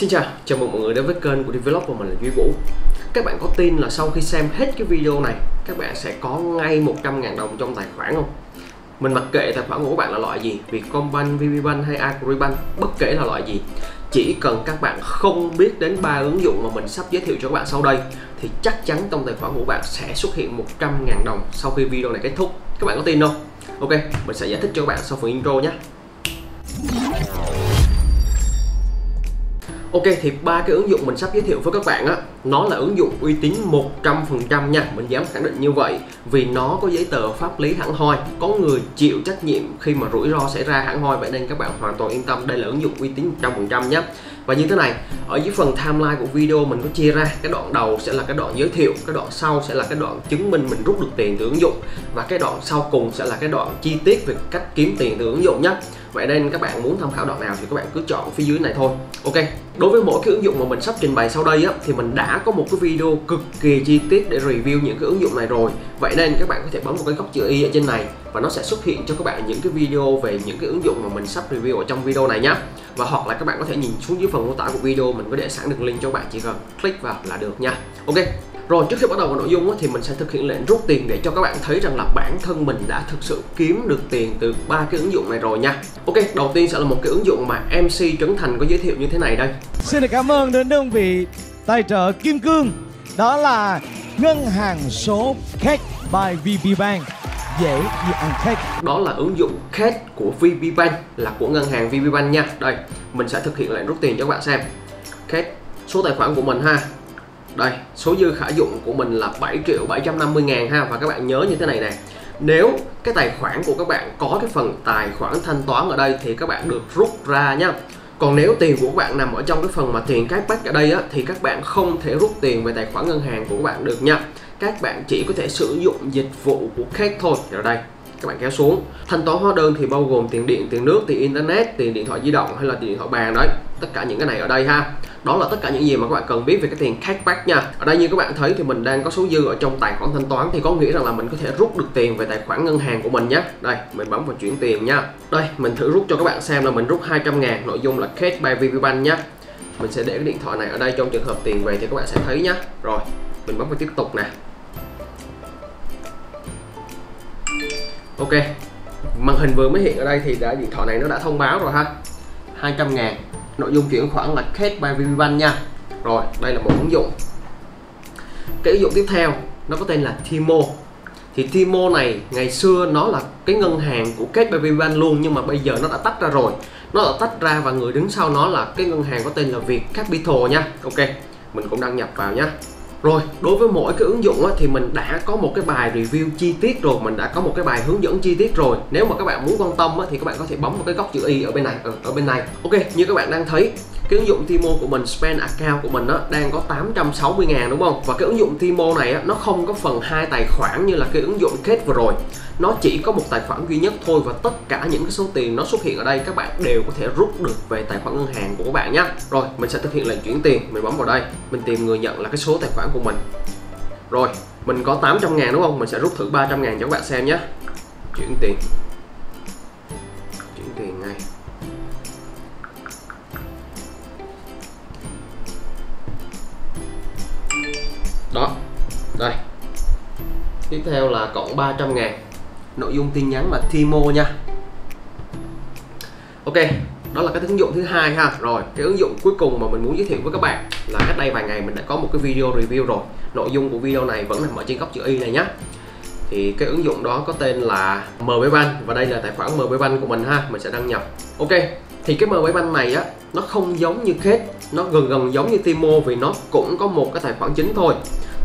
Xin chào, chào mừng mọi người đến với kênh của Develop và mình là Duy Vũ Các bạn có tin là sau khi xem hết cái video này Các bạn sẽ có ngay 100.000 đồng trong tài khoản không? Mình mặc kệ tài khoản của các bạn là loại gì Vietcombank, VPBank hay Agribank Bất kể là loại gì Chỉ cần các bạn không biết đến ba ứng dụng mà mình sắp giới thiệu cho các bạn sau đây Thì chắc chắn trong tài khoản của bạn sẽ xuất hiện 100.000 đồng sau khi video này kết thúc Các bạn có tin không? Ok, mình sẽ giải thích cho các bạn sau phần intro nhé Ok, thì ba cái ứng dụng mình sắp giới thiệu với các bạn á, nó là ứng dụng uy tín 100% nha. Mình dám khẳng định như vậy vì nó có giấy tờ pháp lý hẳn hoi. Có người chịu trách nhiệm khi mà rủi ro xảy ra hẳn hoi. Vậy nên các bạn hoàn toàn yên tâm. Đây là ứng dụng uy tín 100% nhé và như thế này, ở dưới phần timeline của video mình có chia ra, cái đoạn đầu sẽ là cái đoạn giới thiệu, cái đoạn sau sẽ là cái đoạn chứng minh mình rút được tiền từ ứng dụng, và cái đoạn sau cùng sẽ là cái đoạn chi tiết về cách kiếm tiền từ ứng dụng nhé vậy nên các bạn muốn tham khảo đoạn nào thì các bạn cứ chọn phía dưới này thôi. Ok, đối với mỗi cái ứng dụng mà mình sắp trình bày sau đây á, thì mình đã có một cái video cực kỳ chi tiết để review những cái ứng dụng này rồi. Vậy nên các bạn có thể bấm vào cái góc chữ y ở trên này và nó sẽ xuất hiện cho các bạn những cái video về những cái ứng dụng mà mình sắp review ở trong video này nhé và hoặc là các bạn có thể nhìn xuống dưới phần mô tả của video mình có để sẵn đường link cho các bạn chỉ cần click vào là được nha ok rồi trước khi bắt đầu vào nội dung thì mình sẽ thực hiện lệnh rút tiền để cho các bạn thấy rằng là bản thân mình đã thực sự kiếm được tiền từ ba cái ứng dụng này rồi nha. Ok, đầu tiên sẽ là một cái ứng dụng mà MC Trấn Thành có giới thiệu như thế này đây. Xin được cảm ơn đến đơn vị tài trợ Kim Cương Đó là ngân hàng số Cash by VPBank Dễ như ăn khách. Đó là ứng dụng khách của VPBank là của ngân hàng VPBank nha. Đây, mình sẽ thực hiện lệnh rút tiền cho các bạn xem. Khách số tài khoản của mình ha đây số dư khả dụng của mình là 7 triệu 750 ngàn ha và các bạn nhớ như thế này nè nếu cái tài khoản của các bạn có cái phần tài khoản thanh toán ở đây thì các bạn được rút ra nha còn nếu tiền của các bạn nằm ở trong cái phần mà tiền cashback ở đây á, thì các bạn không thể rút tiền về tài khoản ngân hàng của các bạn được nha các bạn chỉ có thể sử dụng dịch vụ của khách thôi. Ở đây, các bạn kéo xuống. Thanh toán hóa đơn thì bao gồm tiền điện, tiền nước, tiền internet, tiền điện thoại di động hay là tiền điện thoại bàn đấy. Tất cả những cái này ở đây ha. Đó là tất cả những gì mà các bạn cần biết về cái tiền cashback nha. Ở đây như các bạn thấy thì mình đang có số dư ở trong tài khoản thanh toán. Thì có nghĩa rằng là mình có thể rút được tiền về tài khoản ngân hàng của mình nhé. Đây, mình bấm vào chuyển tiền nha. Đây, mình thử rút cho các bạn xem là mình rút 200 ngàn. Nội dung là cash by VPBank nhé. Mình sẽ để cái điện thoại này ở đây trong trường hợp tiền về thì các bạn sẽ thấy nhé. Rồi, mình bấm vào tiếp tục nè. Ok. Màn hình vừa mới hiện ở đây thì đã điện thoại này nó đã thông báo rồi ha. 200 ngàn. Nội dung chuyển khoản là cash by VPBank nha. Rồi, đây là một ứng dụng. Cái ứng dụng tiếp theo, nó có tên là Timo. Thì Timo này, ngày xưa nó là cái ngân hàng của cash by VPBank luôn, nhưng mà bây giờ nó đã tách ra rồi. Nó đã tách ra và người đứng sau nó là cái ngân hàng có tên là Việt Capital nha. Ok, mình cũng đăng nhập vào nhé rồi, đối với mỗi cái ứng dụng á, thì mình đã có một cái bài review chi tiết rồi, mình đã có một cái bài hướng dẫn chi tiết rồi. Nếu mà các bạn muốn quan tâm á, thì các bạn có thể bấm vào cái góc chữ y ở bên này, ở, ở bên này. Ok, như các bạn đang thấy, cái ứng dụng Timo của mình spend account của mình nó đang có 860 ngàn đúng không? Và cái ứng dụng Timo này á, nó không có phần hai tài khoản như là cái ứng dụng kết vừa rồi. Nó chỉ có một tài khoản duy nhất thôi và tất cả những cái số tiền nó xuất hiện ở đây các bạn đều có thể rút được về tài khoản ngân hàng của các bạn nhé rồi mình sẽ thực hiện lệnh chuyển tiền. Mình bấm vào đây. Mình tìm người nhận là cái số tài khoản của mình. Rồi mình có 800 ngàn đúng không? Mình sẽ rút thử 300 ngàn cho các bạn xem nhé chuyển tiền. Đây. Tiếp theo là cộng 300 ngàn. Nội dung tin nhắn là Timo nha. Ok, đó là cái ứng dụng thứ hai ha. Rồi, cái ứng dụng cuối cùng mà mình muốn giới thiệu với các bạn là cách đây vài ngày mình đã có một cái video review rồi. Nội dung của video này vẫn nằm ở trên góc chữ y này nhé thì cái ứng dụng đó có tên là MB Bank, và đây là tài khoản MB Bank của mình ha, mình sẽ đăng nhập. Ok, thì cái MB Bank này á, nó không giống như Kate, nó gần gần giống như Timo, vì nó cũng có một cái tài khoản chính thôi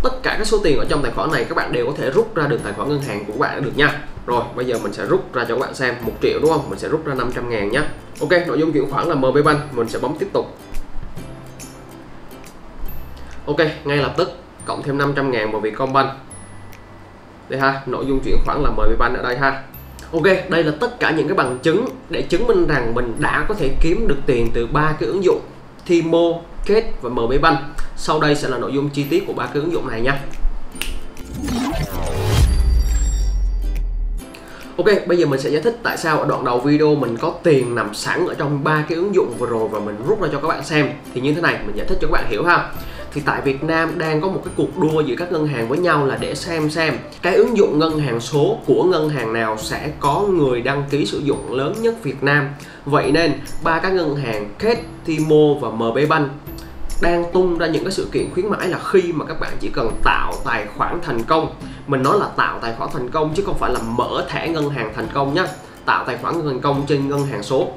tất cả các số tiền ở trong tài khoản này các bạn đều có thể rút ra được tài khoản ngân hàng của các bạn được nha. Rồi bây giờ mình sẽ rút ra cho các bạn xem một triệu đúng không? Mình sẽ rút ra 500 ngàn nhé ok nội dung chuyển khoản là MB Bank mình sẽ bấm tiếp tục. Ok ngay lập tức cộng thêm 500 ngàn vào Vietcombank. Đây ha nội dung chuyển khoản là MB Bank ở đây ha. Ok, đây là tất cả những cái bằng chứng để chứng minh rằng mình đã có thể kiếm được tiền từ ba cái ứng dụng Timo, Kết và MB Bank. Sau đây sẽ là nội dung chi tiết của ba cái ứng dụng này nha. Ok, bây giờ mình sẽ giải thích tại sao ở đoạn đầu video mình có tiền nằm sẵn ở trong ba cái ứng dụng vừa rồi và mình rút ra cho các bạn xem. Thì như thế này, mình giải thích cho các bạn hiểu ha. Thì tại Việt Nam đang có một cái cuộc đua giữa các ngân hàng với nhau là để xem xem cái ứng dụng ngân hàng số của ngân hàng nào sẽ có người đăng ký sử dụng lớn nhất Việt Nam. Vậy nên ba các ngân hàng Kết, Timo và MB Bank đang tung ra những cái sự kiện khuyến mãi là khi mà các bạn chỉ cần tạo tài khoản thành công. Mình nói là tạo tài khoản thành công chứ không phải là mở thẻ ngân hàng thành công nhé tạo tài khoản thành công trên ngân hàng số.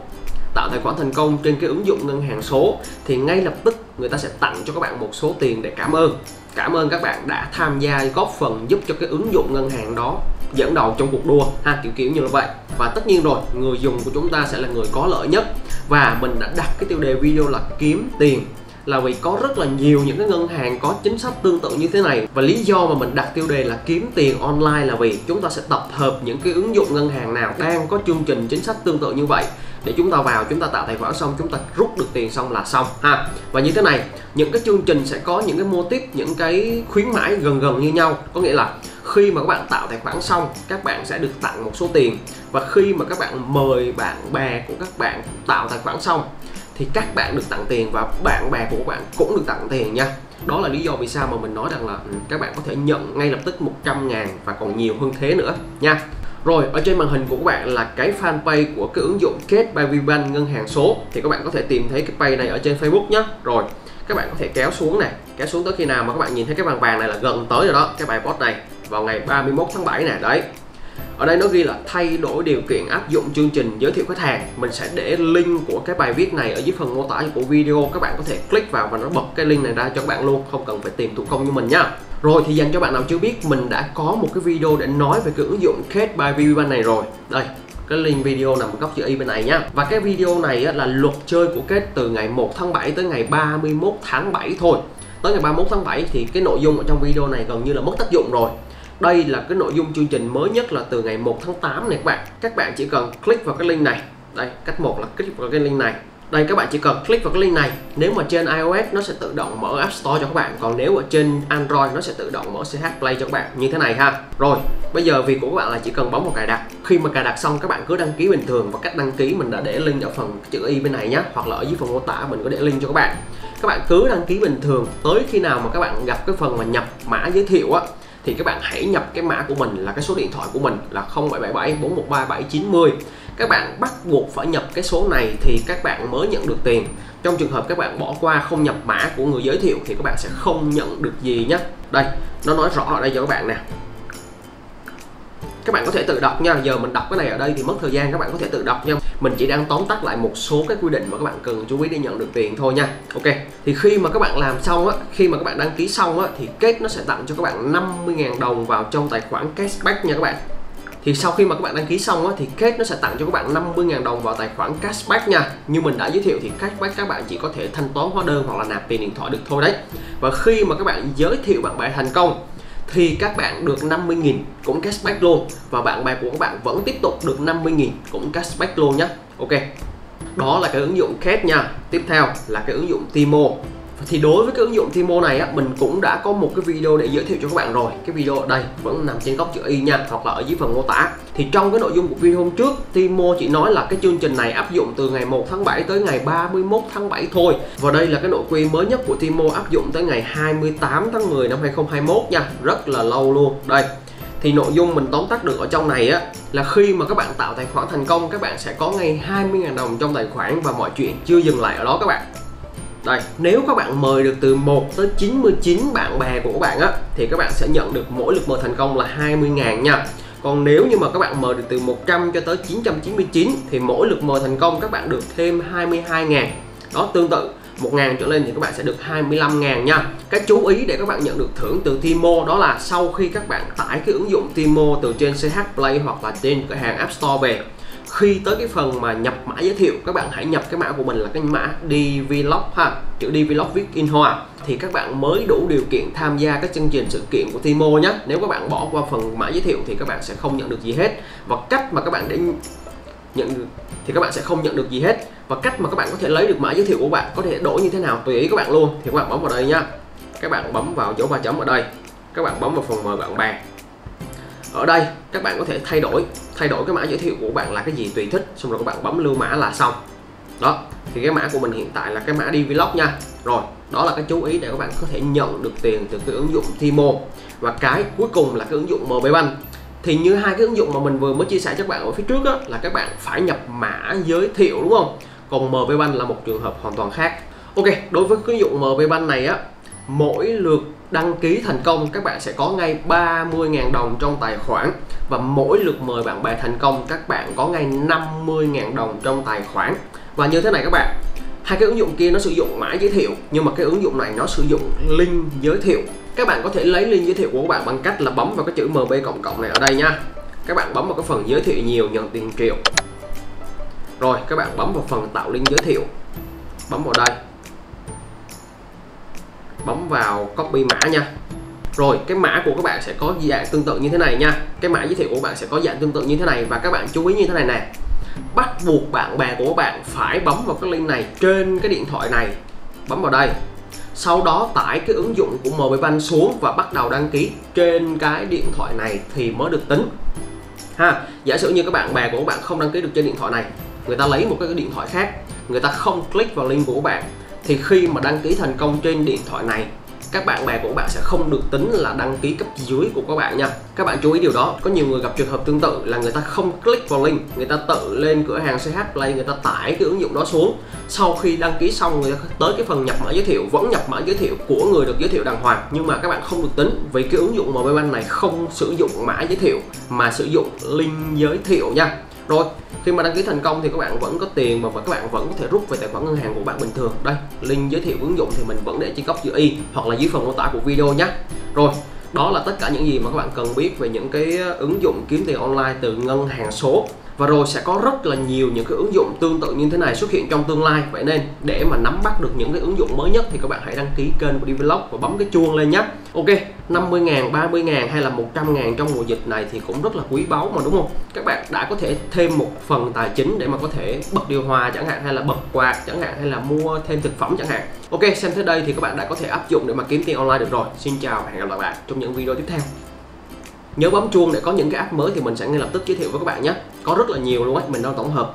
Tạo tài khoản thành công trên cái ứng dụng ngân hàng số thì ngay lập tức người ta sẽ tặng cho các bạn một số tiền để cảm ơn. Cảm ơn các bạn đã tham gia, góp phần giúp cho cái ứng dụng ngân hàng đó dẫn đầu trong cuộc đua, ha, kiểu kiểu như là vậy. Và tất nhiên rồi, người dùng của chúng ta sẽ là người có lợi nhất. Và mình đã đặt cái tiêu đề video là kiếm tiền là vì có rất là nhiều những cái ngân hàng có chính sách tương tự như thế này. Và lý do mà mình đặt tiêu đề là kiếm tiền online là vì chúng ta sẽ tập hợp những cái ứng dụng ngân hàng nào đang có chương trình chính sách tương tự như vậy để chúng ta vào, chúng ta tạo tài khoản xong, chúng ta rút được tiền xong là xong, ha. Và như thế này, những cái chương trình sẽ có những cái mô tiếp những cái khuyến mãi gần gần như nhau. Có nghĩa là khi mà các bạn tạo tài khoản xong, các bạn sẽ được tặng một số tiền. Và khi mà các bạn mời bạn bè của các bạn tạo tài khoản xong thì các bạn được tặng tiền và bạn bè của các bạn cũng được tặng tiền nha. Đó là lý do vì sao mà mình nói rằng là ừ, các bạn có thể nhận ngay lập tức 100 ngàn và còn nhiều hơn thế nữa nha. Rồi, ở trên màn hình của các bạn là cái fanpage của cái ứng dụng Kết by Vibank ngân hàng số. Thì các bạn có thể tìm thấy cái page này ở trên Facebook nhé rồi, các bạn có thể kéo xuống này. Kéo xuống tới khi nào mà các bạn nhìn thấy cái vàng vàng này là gần tới rồi đó, cái bài post này, vào ngày 31 tháng 7 này, đấy ở đây nó ghi là thay đổi điều kiện áp dụng chương trình giới thiệu khách hàng. Mình sẽ để link của cái bài viết này ở dưới phần mô tả của video. Các bạn có thể click vào và nó bật cái link này ra cho các bạn luôn. Không cần phải tìm thủ công như mình nhá rồi thì dành cho bạn nào chưa biết, mình đã có một cái video để nói về cái ứng dụng kết by VBank này rồi. Đây, cái link video nằm góc chữ y bên này nhá và cái video này là luật chơi của Kết từ ngày 1 tháng 7 tới ngày 31 tháng 7 thôi. Tới ngày 31 tháng 7 thì cái nội dung ở trong video này gần như là mất tác dụng rồi đây là cái nội dung chương trình mới nhất là từ ngày 1 tháng 8 này các bạn. Các bạn chỉ cần click vào cái link này. Đây, cách một là click vào cái link này. Đây, các bạn chỉ cần click vào cái link này. Nếu mà trên iOS, nó sẽ tự động mở App Store cho các bạn. Còn nếu ở trên Android, nó sẽ tự động mở CH Play cho các bạn. Như thế này ha. Rồi, bây giờ việc của các bạn là chỉ cần bấm vào cài đặt. Khi mà cài đặt xong, các bạn cứ đăng ký bình thường. Và cách đăng ký mình đã để link ở phần chữ y bên này nhé hoặc là ở dưới phần mô tả, mình có để link cho các bạn. Các bạn cứ đăng ký bình thường. Tới khi nào mà các bạn gặp cái phần mà nhập mã giới thiệu á thì các bạn hãy nhập cái mã của mình là cái số điện thoại của mình là 0777 413 790 các bạn bắt buộc phải nhập cái số này thì các bạn mới nhận được tiền. Trong trường hợp các bạn bỏ qua không nhập mã của người giới thiệu thì các bạn sẽ không nhận được gì nhé đây, nó nói rõ ở đây cho các bạn nè. Các bạn có thể tự đọc nha, giờ mình đọc cái này ở đây thì mất thời gian, các bạn có thể tự đọc nha mình chỉ đang tóm tắt lại một số cái quy định mà các bạn cần chú ý để nhận được tiền thôi nha. Ok thì khi mà các bạn làm xong á khi mà các bạn đăng ký xong á thì kết nó sẽ tặng cho các bạn 50.000 đồng vào trong tài khoản cashback nha các bạn. Thì sau khi mà các bạn đăng ký xong á, thì kết nó sẽ tặng cho các bạn 50.000 đồng vào tài khoản cashback nha. Như mình đã giới thiệu thì cashback các bạn chỉ có thể thanh toán hóa đơn hoặc là nạp tiền điện thoại được thôi đấy. Và khi mà các bạn giới thiệu bạn bè thành công thì các bạn được 50.000 cũng cashback luôn. Và bạn bè của các bạn vẫn tiếp tục được 50.000 cũng cashback luôn nhé Ok, đó là cái ứng dụng khác nha. Tiếp theo là cái ứng dụng Timo thì đối với cái ứng dụng Timo này á, mình cũng đã có một cái video để giới thiệu cho các bạn rồi. Cái video ở đây vẫn nằm trên góc chữ y nha, hoặc là ở dưới phần mô tả. Thì trong cái nội dung của video hôm trước, Timo chỉ nói là cái chương trình này áp dụng từ ngày 1 tháng 7 tới ngày 31 tháng 7 thôi. Và đây là cái nội quy mới nhất của Timo áp dụng tới ngày 28 tháng 10 năm 2021 nha. Rất là lâu luôn. Đây. Thì nội dung mình tóm tắt được ở trong này á, là khi mà các bạn tạo tài khoản thành công, các bạn sẽ có ngay 20.000 đồng trong tài khoản và mọi chuyện chưa dừng lại ở đó các bạn đây, nếu các bạn mời được từ 1 tới 99 bạn bè của các bạn á thì các bạn sẽ nhận được mỗi lượt mời thành công là 20.000 nha. Còn nếu như mà các bạn mời được từ 100 cho tới 999 thì mỗi lượt mời thành công các bạn được thêm 22.000 đó tương tự 1 ngàn trở lên thì các bạn sẽ được 25.000 nha. Cái chú ý để các bạn nhận được thưởng từ Timo đó là sau khi các bạn tải cái ứng dụng Timo từ trên CH Play hoặc là trên cửa hàng App Store về khi tới cái phần mà nhập mã giới thiệu các bạn hãy nhập cái mã của mình là cái mã DVlog ha chữ DVlog viết in hoa thì các bạn mới đủ điều kiện tham gia các chương trình sự kiện của Timo nhé nếu các bạn bỏ qua phần mã giới thiệu thì các bạn sẽ không nhận được gì hết và cách mà các bạn để nhận được thì các bạn sẽ không nhận được gì hết và cách mà các bạn có thể lấy được mã giới thiệu của bạn có thể đổi như thế nào tùy ý các bạn luôn thì các bạn bấm vào đây nha các bạn bấm vào dấu ba chấm ở đây các bạn bấm vào phần mời bạn bè ở đây các bạn có thể thay đổi thay đổi cái mã giới thiệu của bạn là cái gì tùy thích xong rồi các bạn bấm lưu mã là xong. Đó thì cái mã của mình hiện tại là cái mã đi vlog nha. Rồi đó là cái chú ý để các bạn có thể nhận được tiền từ cái ứng dụng Timo. Và cái cuối cùng là cái ứng dụng MB Bank. Thì như hai cái ứng dụng mà mình vừa mới chia sẻ cho các bạn ở phía trước đó, là các bạn phải nhập mã giới thiệu đúng không? Còn MB Bank là một trường hợp hoàn toàn khác. Ok đối với cái ứng dụng MB Bank này á mỗi lượt đăng ký thành công, các bạn sẽ có ngay 30.000 đồng trong tài khoản. Và mỗi lượt mời bạn bè thành công, các bạn có ngay 50.000 đồng trong tài khoản. Và như thế này các bạn, hai cái ứng dụng kia nó sử dụng mã giới thiệu, nhưng mà cái ứng dụng này nó sử dụng link giới thiệu. Các bạn có thể lấy link giới thiệu của các bạn bằng cách là bấm vào cái chữ mb cộng cộng này ở đây nha. Các bạn bấm vào cái phần giới thiệu nhiều nhận tiền triệu. Rồi, các bạn bấm vào phần tạo link giới thiệu. Bấm vào đây bấm vào copy mã nha. Rồi, cái mã của các bạn sẽ có dạng tương tự như thế này nha. Cái mã giới thiệu của bạn sẽ có dạng tương tự như thế này và các bạn chú ý như thế này nè. Bắt buộc bạn bè của các bạn phải bấm vào cái link này trên cái điện thoại này. Bấm vào đây. Sau đó tải cái ứng dụng của MB Bank xuống và bắt đầu đăng ký trên cái điện thoại này thì mới được tính. Ha, giả sử như các bạn bè của các bạn không đăng ký được trên điện thoại này, người ta lấy một cái điện thoại khác, người ta không click vào link của các bạn thì khi mà đăng ký thành công trên điện thoại này, các bạn bè của bạn sẽ không được tính là đăng ký cấp dưới của các bạn nha. Các bạn chú ý điều đó. Có nhiều người gặp trường hợp tương tự là người ta không click vào link, người ta tự lên cửa hàng CH Play, người ta tải cái ứng dụng đó xuống. Sau khi đăng ký xong, người ta tới cái phần nhập mã giới thiệu, vẫn nhập mã giới thiệu của người được giới thiệu đàng hoàng. Nhưng mà các bạn không được tính vì cái ứng dụng mobile Bank này không sử dụng mã giới thiệu, mà sử dụng link giới thiệu nha rồi, khi mà đăng ký thành công thì các bạn vẫn có tiền và các bạn vẫn có thể rút về tài khoản ngân hàng của bạn bình thường. Đây link giới thiệu ứng dụng thì mình vẫn để trên góc chữ y hoặc là dưới phần mô tả của video nhé. Rồi, đó là tất cả những gì mà các bạn cần biết về những cái ứng dụng kiếm tiền online từ ngân hàng số. Và rồi sẽ có rất là nhiều những cái ứng dụng tương tự như thế này xuất hiện trong tương lai. Vậy nên, để mà nắm bắt được những cái ứng dụng mới nhất thì các bạn hãy đăng ký kênh của Devlog và bấm cái chuông lên nhé. Ok 50 ngàn 30 ngàn hay là 100 ngàn trong mùa dịch này thì cũng rất là quý báu mà, đúng không? Các bạn đã có thể thêm một phần tài chính để mà có thể bật điều hòa chẳng hạn, hay là bật quạt chẳng hạn, hay là mua thêm thực phẩm chẳng hạn. Ok, xem tới đây thì các bạn đã có thể áp dụng để mà kiếm tiền online được rồi. Xin chào và hẹn gặp lại bạn trong những video tiếp theo. Nhớ bấm chuông để có những cái app mới thì mình sẽ ngay lập tức giới thiệu với các bạn nhé. Có rất là nhiều luôn á mình đang tổng hợp.